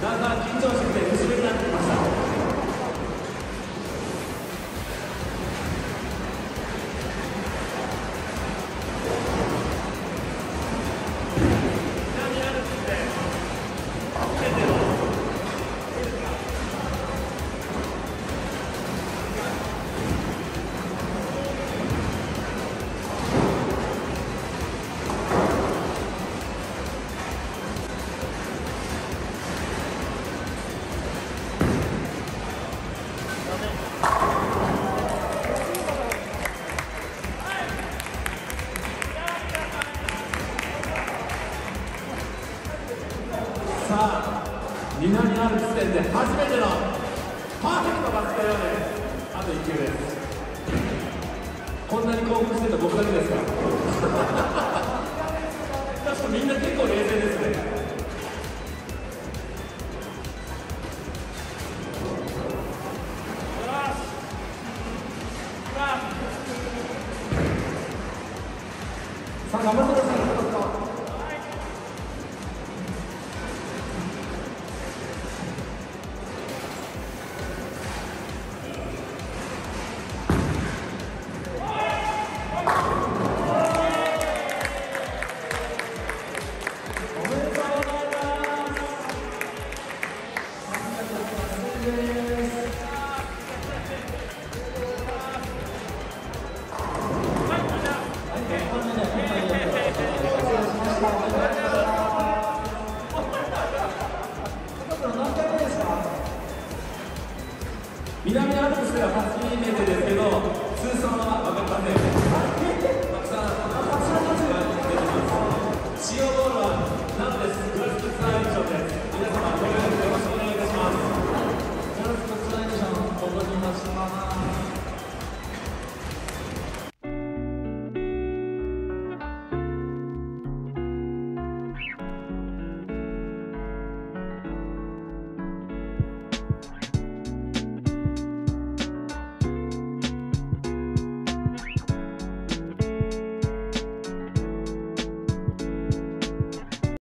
だんだん緊張して半にある時点で初めてのパーフェクトが使うよねあと1球です。こんなに興奮してるの僕だけですか？確かみんな結構冷静ですね。さあ、頑張ってください。南アルプスでは8人目です。